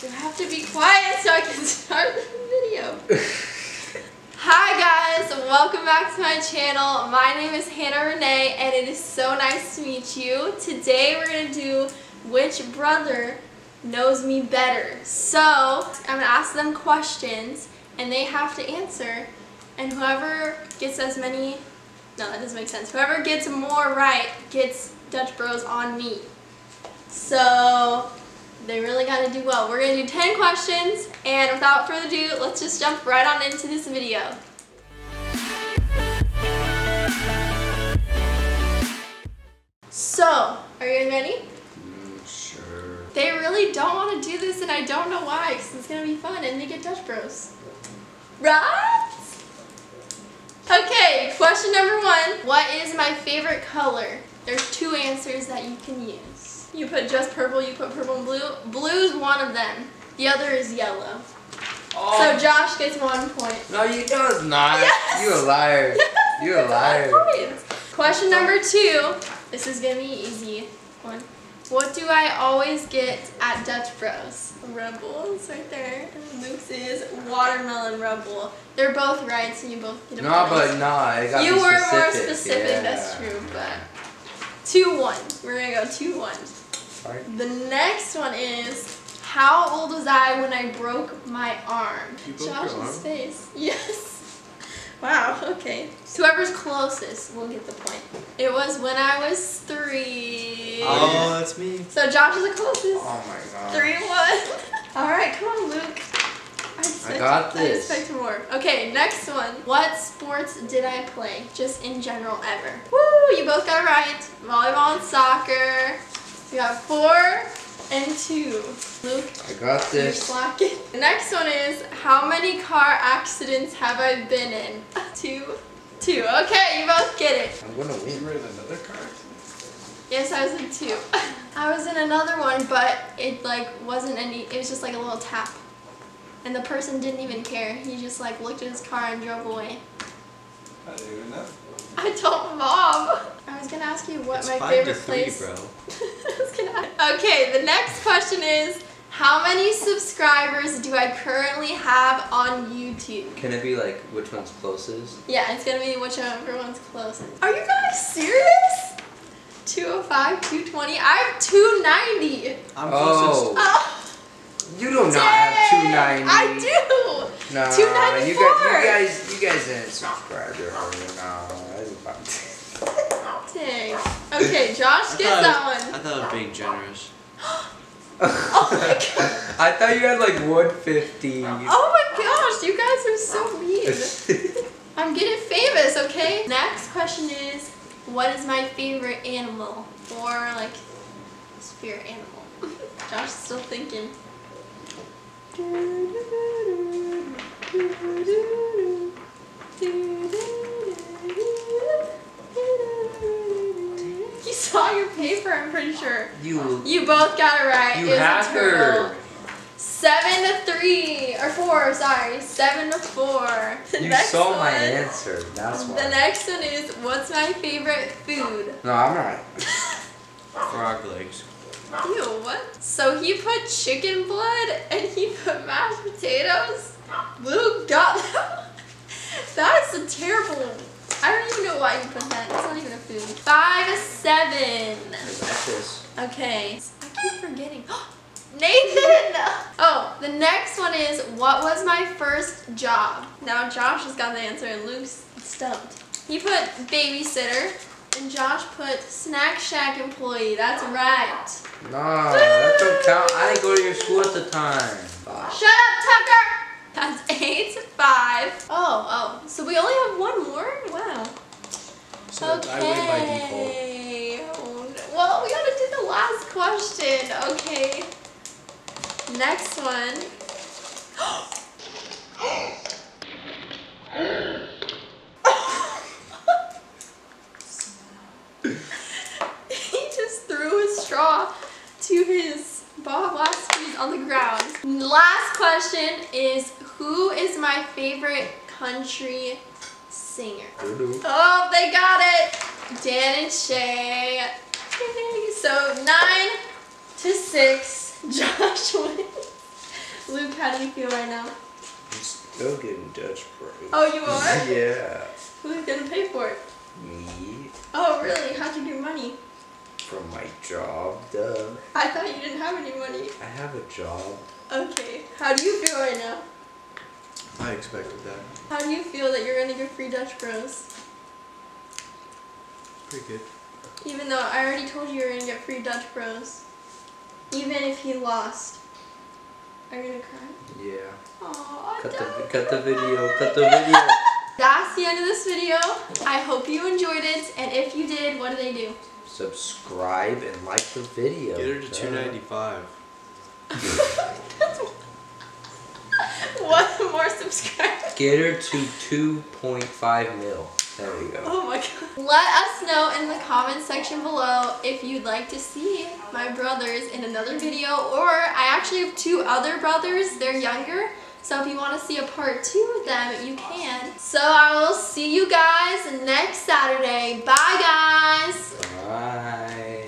You have to be quiet so I can start the video. Hi guys, welcome back to my channel. My name is Hannah Renee and it is so nice to meet you. Today we're going to do which brother knows me better. So I'm going to ask them questions and they have to answer and whoever gets as many, no that doesn't make sense, whoever gets more right gets Dutch Bros on me. So they really got to do well. We're going to do 10 questions, and without further ado, let's just jump right on into this video. So, are you guys ready? Mm, sure. They really don't want to do this, and I don't know why, because it's going to be fun, and they get Dutch Bros. Right? Okay, question number one. What is my favorite color? There's two answers that you can use. You put just purple, you put purple and blue. Blue's one of them. The other is yellow. Oh, So Josh gets one point. no, you no, it's not. Yes. You a liar. Yes, You a liar. Question number two. This is gonna be easy one. What do I always get at Dutch Bros? Red Bulls right there. And Luke's is watermelon Red Bull. They're both right, so you both get a No, but no, it got you were more specific, Yeah. that's true, but two one. We're gonna go two one. Sorry. The next one is how old was I when I broke my arm? You broke your Josh's arm? face. Yes. Wow, okay. Whoever's closest will get the point. It was when I was three. Oh, that's me. So Josh is the closest. Oh my god. Three one. Alright, come on, Luke. I, expect, got I this. expect more. Okay, next one. What sports did I play? Just in general, ever. Woo! You both got it right. Volleyball and soccer. We got four and two. Luke, I got you're this. slacking. The next one is how many car accidents have I been in? Two. Two. Okay, you both get it. I'm gonna win. were in another car? Yes, I was in two. I was in another one, but it like wasn't any. It was just like a little tap, and the person didn't even care. He just like looked at his car and drove away. I didn't even know. I told mom. I was gonna ask you what It's my five favorite to three, place. bro. I was gonna- Okay, the next question is how many subscribers do I currently have on YouTube? Can it be like which one's closest? Yeah, it's gonna be whichever one's closest. Are you guys serious? 205, 220. I have 290. I'm Oh. closest. Oh, You do not have two dang, ninety. I do. No, 294. you guys, you guys, you guys didn't subscribe to her. No, that's fine. Dang. Okay, Josh gets thought, that I one. I thought I was being generous. Oh my god. I thought you had like 150. Oh my gosh, you guys are so mean. I'm getting famous, okay? Next question is, what is my favorite animal? Or like, spirit animal. Josh is still thinking. Sure. you, You both got it right. you it was a hacker. turtle. Seven to three, or four, sorry. Seven to four. The You next saw my one- answer. That's why. The next one is, what's my favorite food? No, I'm not. Frog legs. Ew, what? So he put chicken blood and he put mashed potatoes? Luke got them. That is a terrible. I don't even know why you put that. It's not even a food. Five, seven. I. Okay. I keep forgetting. Nathan! Oh, the next one is what was my first job? Now Josh has got the answer and Luke's stumped. He put babysitter and Josh put snack shack employee. That's right. No, that don't count. I didn't go to your school at the time. Fuck. Shut up, Tucker! That's eight, five. Oh, oh. So we only have one more? So okay. I win by default. Well, we gotta do the last question. Okay. Next one. he just threw a straw to his Bob last on the ground. Last question is who is my favorite country singer? Oh, they got it. Dan and Shay. So nine to six. Josh wins. Luke, how do you feel right now? I'm still getting Dutch bros. Oh, you are? yeah. Who's gonna pay for it? Me Oh, really? How'd you get money? from my job, duh. I thought you didn't have any money. I have a job. Okay. How do you feel right now? I expected that. How do you feel that you're going to get free Dutch Bros? Pretty good. Even though I already told you you're going to get free Dutch Bros. Even if he lost. Are you going to cry? Yeah. Aww, cut, the, cut the video. Cut the video. That's the end of this video. I hope you enjoyed it. And if you did, what do they do? Subscribe and like the video. Get her to 295. One more subscriber. Get her to 2.5 mil. There we go. Oh my god. Let us know in the comment section below if you'd like to see my brothers in another video or I actually have two other brothers, they're younger. So if you want to see a part two of them, you can. So I will see you guys next Saturday. Bye guys.